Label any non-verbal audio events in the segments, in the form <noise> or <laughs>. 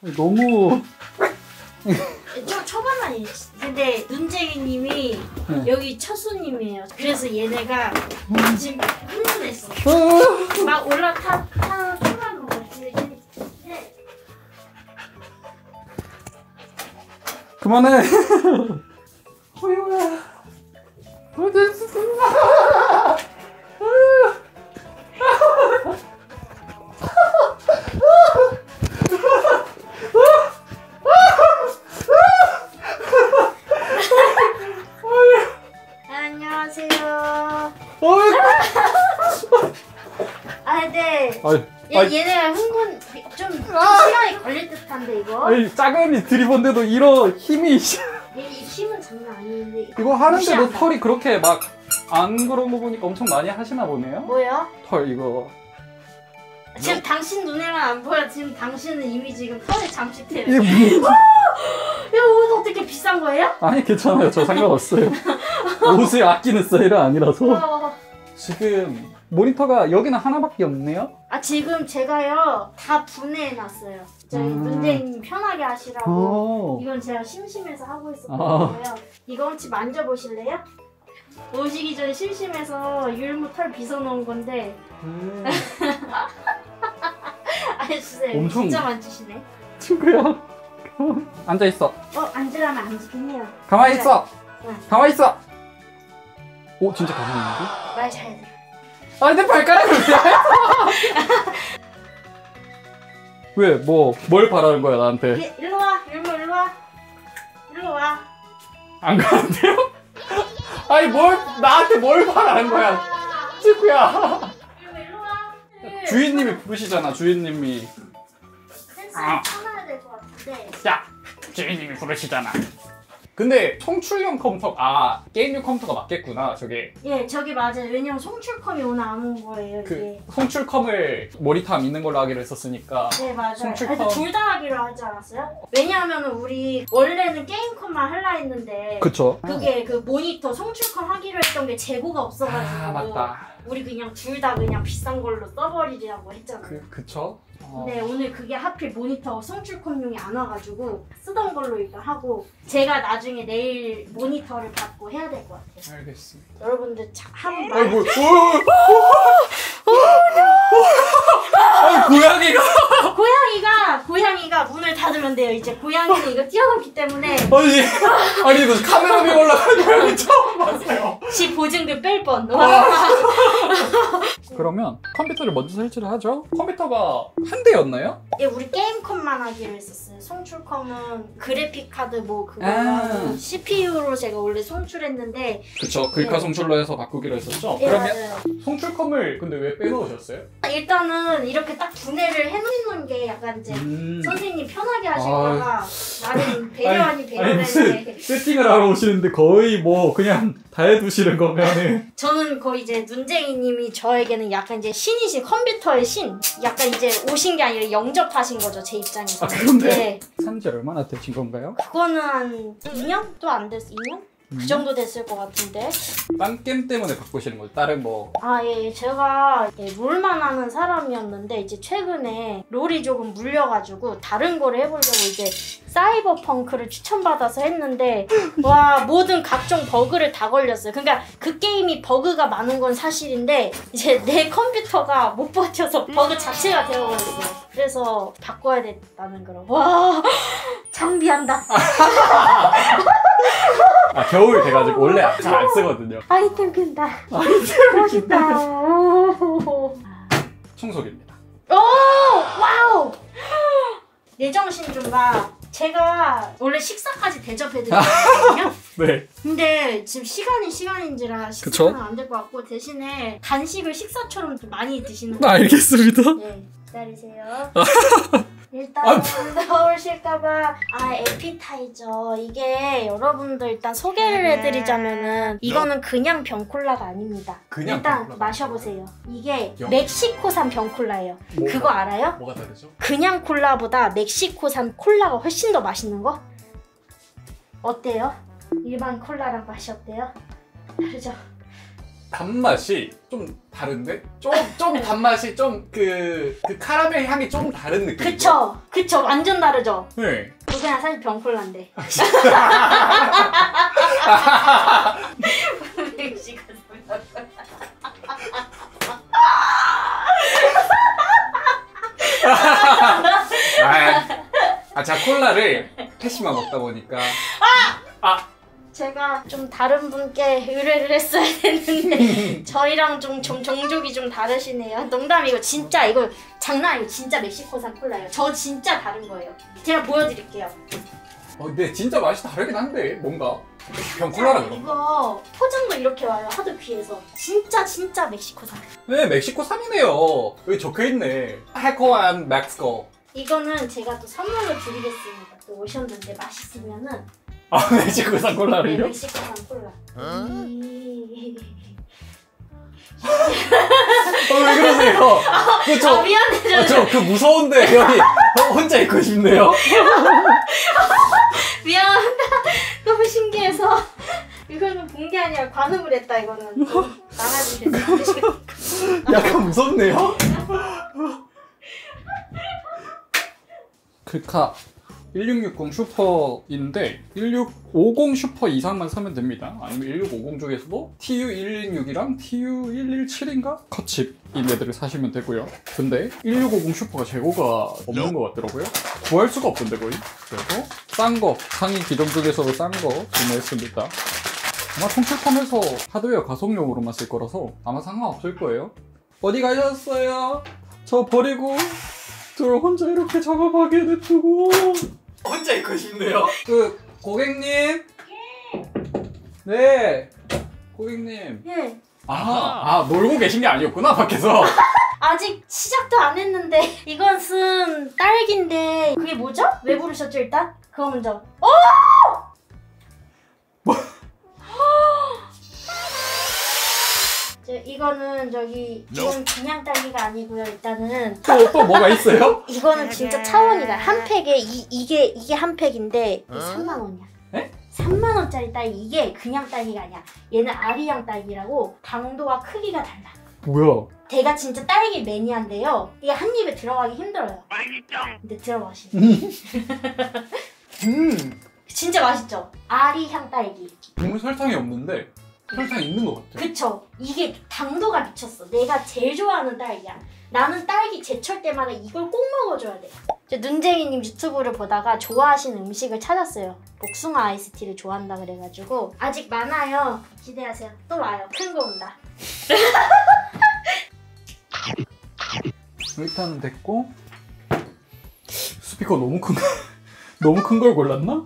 너무 좀 초반만 근데 눈쟁이님이 네. 여기 첫 손님이에요. 그래서 얘네가 지금 흥분했어. 아, 막 올라타 타 초반 먹었지. 그만해. <laughs> 호영아. 어딨 아이, 얘, 아이, 얘네가 흥분 좀, 좀 아! 시간이 걸릴 듯한데 이거. 아니 작은이 들이본데도 이런 힘이 <laughs> 얘 힘은 장난 아닌데. 이거 하는데도. 털이 그렇게 막 안 그런 거 보니까 엄청 많이 하시나 보네요. 뭐요? 털 이거. 지금 당신 눈에만 안 보여. 지금 당신은 이미 지금 털에 잠식돼요. 이게 뭐? <laughs> 이거 옷 어떻게 비싼 거예요? 아니 괜찮아요. 저 상관없어요. <laughs> 옷을 아끼는 스타일은 아니라서. 어. 지금 모니터가 여기는 하나밖에 없네요. 아 지금 제가요 다 분해해 놨어요. 저희 음. 문재인 편하게 하시라고. 어. 이건 제가 심심해서 하고 아. 있었거든요. 이거 혹시 만져보실래요? 오시기 전에 심심해서 율무 털 빗어놓은 건데 음. <laughs> 아주세요. 엄청- 진짜 만지시네. 친구야. 앉아 있어. 어 앉으라면 해요. 가만히 있어. 응. 가만히 있어. 오 진짜 가만히 있는데? 말 잘 들어. 아니 내 발가락을 왜? <laughs> 왜? 뭐, 뭘 바라는 거야, 나한테? 예, 일로 와 율무 일로 와. 일로 와. 안 가는데요? 아니, 뭘, 나한테 뭘 바라는 거야? 친구야. 율무 일로 와. 주인님이 부르시잖아, 주인님이. 센스를 참아야 될 것 같은데. 야! 주인님이 부르시잖아. 근데 송출형 컴퓨터, 아, 게임용 컴퓨터가 맞겠구나, 저게. 예 저기 맞아요. 왜냐면 송출컴이 오늘 안 온 거예요 그, 이게. 송출컴을 모니터 있는 걸로 하기로 했었으니까. 네 맞아요. 송출컴. 둘 다 하기로 하지 않았어요? 왜냐하면 우리 원래는 게임컴만 할라 했는데 그쵸. 그게 그 모니터 송출컴 하기로 했던 게 재고가 없어가지고 아, 맞다. 우리 그냥 둘 다 그냥 비싼 걸로 써버리려고 했잖아요. 그, 그쵸? 어. 근데 오늘 그게 하필 모니터 송출컴용이 안 와가지고 쓰던 걸로 일단 하고 제가 나중에 내일 모니터를 받고 해야 될 것 같아요. 알겠습니다. 여러분들 자, 한번 아이고, 아, 고양이가. 고양이가 고양이가 문을 닫으면 돼요. 이제 고양이는 이거 뛰어넘기 때문에 아니, 아니, 이거 카메라 위에 올라가는 고양이 처음 봤어요. 지 보증금 뺄 뻔. 그러면 컴퓨터를 먼저 설치를 하죠. 컴퓨터가 한 대였나요? 예, 우리 게임컴만 하기로 했었어요. 송출컴은 그래픽 카드 뭐 그거 아. CPU로 제가 원래 송출했는데 그쵸. 글카 네. 송출로 해서 바꾸기로 했었죠. 예, 그러면 맞아요. 송출컴을 근데 왜 빼놓으셨어요? 일단은 이렇게 딱 분해를 해놓는 게 약간 이제 음. 선생님 편하게 하실까봐 나는 배려 아닌 아니 배려인데 무슨 세팅을 하러 오시는데 거의 뭐 그냥 다 해두시는 거면은 <laughs> 저는 거의 이제 눈쟁이님이 저에게는 약간 이제 신이신 컴퓨터의 신 약간 이제 오신 게 아니라 영접하신 거죠 제 입장에서 아, 그런데? 네. 산지 얼마나 되신 건가요? 그거는 한 2년도 안 됐어 2년? 음. 그 정도 됐을 것 같은데 딴 게임 때문에 바꾸시는 거예요? 다른 뭐 아, 예, 제가 예, 롤만 하는 사람이었는데 이제 최근에 롤이 조금 물려가지고 다른 거를 해보려고 이제 사이버 펑크를 추천받아서 했는데 <laughs> 와 모든 각종 버그를 다 걸렸어요. 그러니까 그 게임이 버그가 많은 건 사실인데 이제 내 컴퓨터가 못 버텨서 버그 자체가 되어버렸어요. 그래서 바꿔야 됐다는 그런 와 <laughs> 장비한다. <laughs> 아 겨울 돼가지고 원래 잘 안 쓰거든요. 아이템 끈다. 아이템을 멋있다. 오. 청소기입니다. 오! 와우! 내 정신 좀 봐. 제가 원래 식사까지 대접해드렸거든요. <laughs> 네. 근데 지금 시간이 시간인지라 그쵸? 식사는 안 될 것 같고 대신에 간식을 식사처럼 좀 많이 드시는 거. 알겠습니다. 네, 기다리세요. <laughs> 아, <laughs> 일단 나오실까봐 아 에피타이저 이게 여러분들 일단 소개를 해드리자면은 이거는 그냥 병콜라가 아닙니다. 그냥 일단 병콜라가 마셔보세요. 이게 영- 멕시코산 병콜라예요. 뭐가- 그거 알아요? 뭐가 다르죠? 그냥 콜라보다 멕시코산 콜라가 훨씬 더 맛있는 거? 어때요? 일반 콜라랑 맛이 어때요? 다르죠? 단맛이 좀 다른데? 좀, 좀 단맛이 좀 그, 그 카라멜 향이 좀 다른 느낌. 그쵸 그쵸 완전 다르죠 네. 그냥 사실 병콜라인데 아, <laughs> 아, 제가 콜라를 패시만 먹다 보니까. 제가 좀 다른 분께 의뢰를 했어야 했는데 <laughs> 저희랑 좀, 좀 종족이 좀 다르시네요. 농담이고 진짜 이거 장난 아니고 진짜 멕시코산 콜라예요. 저 진짜 다른 거예요. 제가 보여드릴게요. 어, 근데 진짜 맛이 다르긴 한데, 뭔가. 그냥 콜라라 그런 거. 이거 포장도 이렇게 와요. 하도 귀해서 진짜 진짜 멕시코산. 네, 멕시코 산이네요. 여기 적혀있네. 해코안 멕시코. 이거는 제가 또 선물로 드리겠습니다. 또 오셨는데 맛있으면은 아, 멕시코산 네, 콜라를요? 멕시코산 콜라. 이- 어, 왜 그러세요? 그, 아 저, 미안해 어, 저, 그 무서운데, 여기, 어, 혼자 있고 싶네요. <laughs> 미안합니다. 너무 신기해서 이거는 본 게 아니라 관음을 했다 이거는 나가주세요. 약간 무섭네요. <laughs> 글카 1660 슈퍼인데 1650 슈퍼 이상만 사면 됩니다. 아니면 1650 중에서도 TU116이랑 TU117인가 컷칩인 애들을 사시면 되고요. 근데 1650 슈퍼가 재고가 없는 것 같더라고요. 구할 수가 없던데 거의. 그래서 싼 거, 상위 기종 중에서도 싼 거 구매했습니다. 아마 통출판에서 하드웨어 가속용으로만 쓸 거라서 아마 상관없을 거예요. 어디 가셨어요? 저 버리고 저 혼자 이렇게 작업하게 냅두고 혼자 있고 싶네요. 그 고객님. 네. 고객님. 예. 아, 아 놀고 계신 게 아니었구나 밖에서. <laughs> 아직 시작도 안 했는데 이것은 딸기인데 그게 뭐죠? 왜 부르셨죠 일단? 그거 먼저. 오! 저 이거는 저기 이건 그냥 딸기가 아니고요. 일단은 또, 또 뭐가 있어요? <laughs> 이거는 진짜 차원이다. 한 팩에 이, 이게 이게 한 팩인데 3만 원이야. 에? 3만 원짜리 딸기 이게 그냥 딸기가 아니야. 얘는 아리양 딸기라고 당도와 크기가 달라. 뭐야? 제가 진짜 딸기 매니아인데요. 이게 한 입에 들어가기 힘들어요. 근데 들어가시네. <laughs> 음. 진짜 맛있죠? 아리향 딸기. 국물 설탕이 없는데 설탕 있는 것 같아. 그쵸? 이게 당도가 미쳤어. 내가 제일 좋아하는 딸기야. 나는 딸기 제철 때마다 이걸 꼭 먹어줘야 돼. 저 눈쟁이님 유튜브를 보다가 좋아하시는 음식을 찾았어요. 복숭아 아이스티를 좋아한다 그래가지고 아직 많아요. 기대하세요. 또 와요. 큰 거 온다. <laughs> 일단은 됐고 스피커 너무 큰 거, <laughs> 너무 큰 걸 골랐나?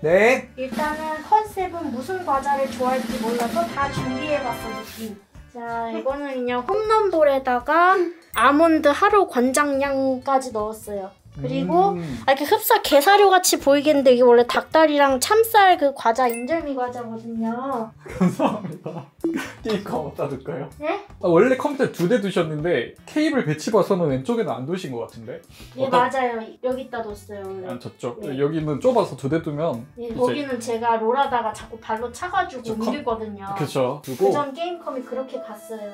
네. 일단은 컨셉은 무슨 과자를 좋아할지 몰라서 다 준비해봤어 느낌. 자 이거는 그냥 홈런볼에다가 아몬드 하루 권장량까지 넣었어요. 그리고 음. 아, 이렇게 흡사 개사료 같이 보이겠는데 이게 원래 닭다리랑 찹쌀 그 과자 인절미 과자거든요. <laughs> 감사합니다. 게임카 어디다 둘까요? 네? 아, 원래 컴퓨터 두 대 두셨는데 케이블 배치 봐서는 왼쪽에는 안 두신 것 같은데? 예 어떤- 맞아요. 여기다 뒀어요 원래. 아 저쪽 네. 여기는 좁아서 두 대 두면 예, 이제- 거기는 제가 롤하다가 자꾸 발로 차가지고 저 컴- 옮기거든요. 그쵸 두고 그전 게임컴이 그렇게 갔어요.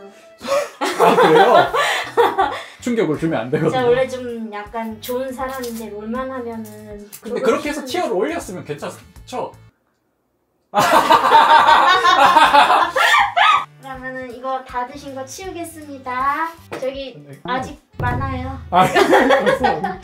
아 그래요? <laughs> 충격을 주면 안 되거든요. 원래 좀 약간 좋은 사람인데 롤만 하면은 근데 그렇게 해서 티어를 올렸으면 괜찮죠? <laughs> 그러면은 이거 다 드신 거 치우겠습니다. 저기 네. 아직 많아요. 아, <laughs>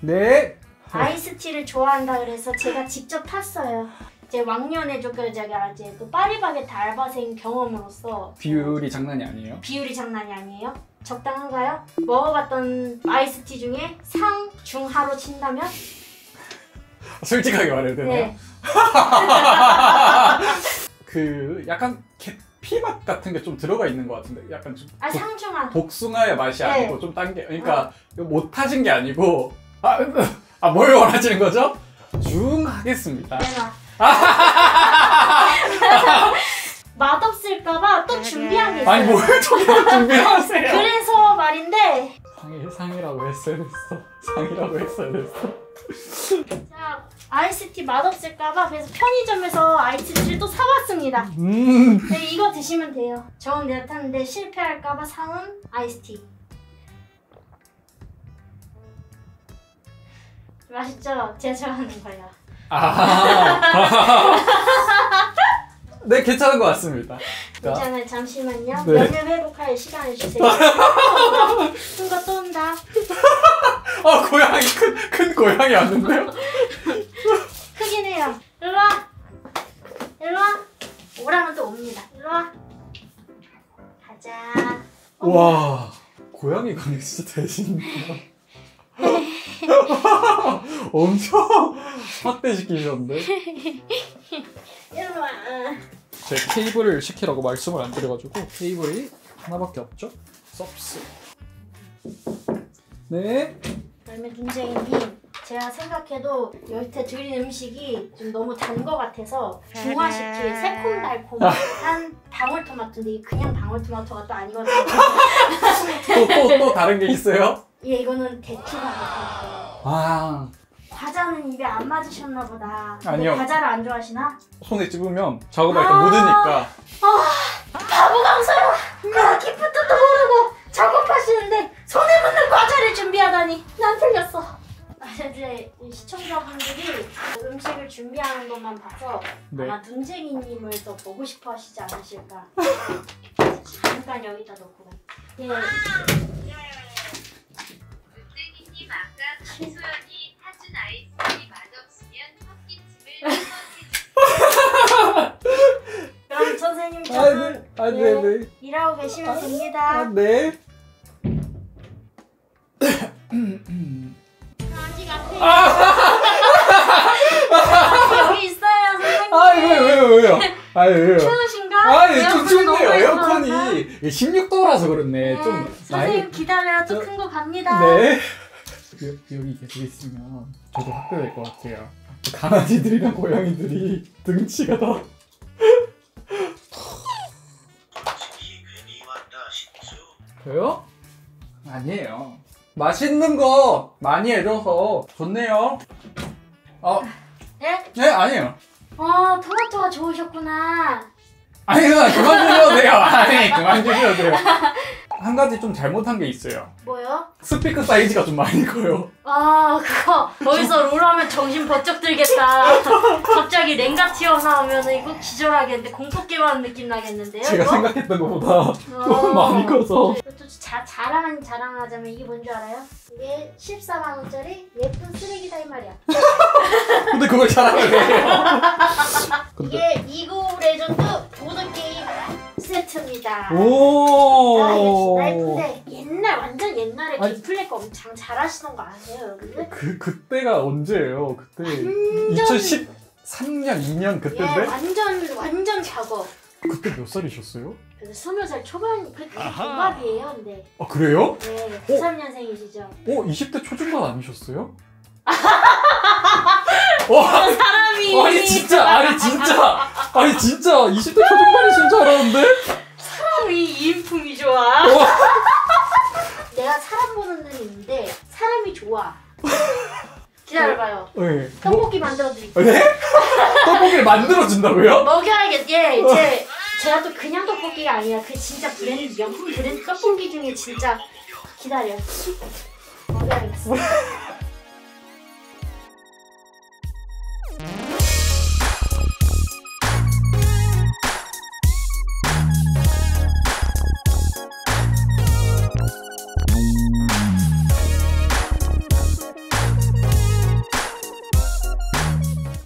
네. 아이스티를 좋아한다 그래서 제가 직접 탔어요. 제 왕년에 조금 제가 이제 그 파리바게트 알바생 경험으로서 비율이 장난이 아니에요. 비율이 장난이 아니에요. 적당한가요? 먹어봤던 아이스티 중에 상, 중, 하로 친다면? <laughs> 솔직하게 말해도 되나요? 네. <laughs> 그 약간 계피 맛 같은 게 좀 들어가 있는 것 같은데 약간 좀아 복- 상중하. 복숭아의 맛이 네. 아니고 좀 딴 게 그러니까 못 타진 게 아니고 아, <laughs> 아, 뭘 원하시는 거죠? 중 하겠습니다. 내놔. <laughs> 맛없을까봐 또 준비한 게 있어요. 아니 뭘 저기서 준비하세요? 그래서 말인데 상이 상이라고 했어야 됐어. 상이라고 했어야 됐어. 자 아이스티 맛없을까봐 그래서 편의점에서 아이스티를 또 사왔습니다. 음. 네, 이거 드시면 돼요. 저은 내가 탔는데 실패할까봐 사온 아이스티. 맛있죠? 제가 좋아하는 거예요. 아. <laughs> 네, 괜찮은 것 같습니다. 자, 괜찮아요. 잠시만요. 네. 면을 회복할 시간을 주세요. <laughs> 큰거 또 온다. 아, 고양이, 큰, 큰 고양이 왔는데요? <laughs> 크긴 해요. 일로 와. 일로 와. 오라면 또 옵니다. 일로 와. 가자. 와, 고양이 강이 진짜 대신이다. 엄청 확대시키셨는데? <laughs> 일로 와. 제 테이블을 시키라고 말씀을 안 드려가지고 테이블이 하나밖에 없죠? 섭스. 네. 그러면 눈쟁이님 제가 생각해도 여태 드린 음식이 좀 너무 단 거 같아서 중화시킬 새콤달콤한 <laughs> 방울토마토인데 그냥 방울토마토가 또 아니거든요. 또, 또, 또 다른 게 있어요? 예, 이거는 대추 방울토마토. 아, 과자는 입에 안 맞으셨나 보다. 아니요. 과자를 안 좋아하시나? 손에 찝으면 작업할 때 아. 묻으니까. 바보 강사로 기프트도 모르고 작업하시는데 손에 묻는 과자를 준비하다니 난 틀렸어. 아, 이제 이 시청자분들이 음식을 준비하는 것만 봐서 네. 아마 눈쟁이님을 더 보고 싶어 하시지 않으실까. 잠깐 여기다 놓고 가. 예, 문재기님 아까 강소연 아, 네, 네. 일하고 계시면 아, 됩니다. 네. 아직 앞에. 여기 있어요, 선생님. 아, 왜, 왜, 왜요? 아, 왜요? <laughs> 추우신가? 아, 예, 좀 에어컨이 추운데요. 에어컨이 예뻐서. 16도라서 그렇네. 좀 선생님 많이. 기다려요. 또 저- 큰거 갑니다. 네. 여, 여기 계속 있으면 저도 학교 될 것 같아요. 강아지들이랑 고양이들이 <laughs> 등치가 다. 저요? 아니에요. 맛있는 거 많이 해줘서 좋네요. 어, 네? 네, 아니에요. 어, 토마토가 좋으셨구나. 아니, 그만 그만 주셔도 돼요. 아니, 그만 주셔도 돼요. <laughs> 한 가지 좀 잘못한 게 있어요. 뭐요? 스피커 사이즈가 좀 많이 커요. 아, 그거 거기서 롤하면 정신 번쩍 들겠다. 갑자기 랭가 튀어나오면 이거 기절하겠는데 공포 게임 하는 느낌 나겠는데요? 제가 이거? 생각했던 것보다 좀 어. 많이 커서. 또 자, 자랑 자랑하자면 이게 뭔 줄 알아요? 이게 14만 원짜리 예쁜 쓰레기다 이 말이야. 근데 그걸 돼요. <laughs> 근데 이게 오브 레전드 세트입니다. 오. 아, 나 예쁜데 옛날 완전 옛날에 아니. 디플레이가 엄청 잘하시던 거 아세요, 여러분들? 그 그때가 언제예요? 그때 완전 2013년 2년 예, 그때인데 완전 완전 작업. 그때 몇 살이셨어요? 그래서 스무 살 초반 그 동갑이에요, 근데. 아 그래요? 네, 93년생이시죠. 어 20대 초중반 아니셨어요? <laughs> 와 사람이 아니 진짜 아니 진짜 아니 진짜 20대 초중반이신 줄 알았는데 사람이 이인품이 좋아. 와. <laughs> 내가 사람 보는 눈이 있는데 사람이 좋아. 기다려봐요. 네. 뭐, 떡볶이 만들어 드릴게요. 네? 떡볶이를 만들어 준다고요? <laughs> 먹여야겠. 예, 제 제가 또 그냥 떡볶이가 아니라 그 진짜 브랜드 명품 브랜드 떡볶이 중에 진짜 기다려. 먹여야겠어. <laughs>